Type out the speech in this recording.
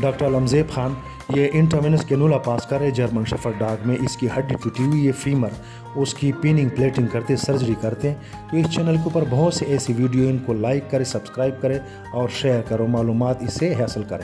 Doctor अलमजेब Khan, ये इंटरमिनस कैनूला पास कर रहे जर्मन शफर डाग में। इसकी हड्डी टूटी हुई, ये फीमर, उसकी पिनिंग, प्लेटिंग करते, सर्जरी करते। हैं तो इस चैनल के ऊपर बहुत से ऐसी वीडियो इनको लाइक करें, सब्सक्राइब करें और शेयर करो। मालूम इससे हासिल करें।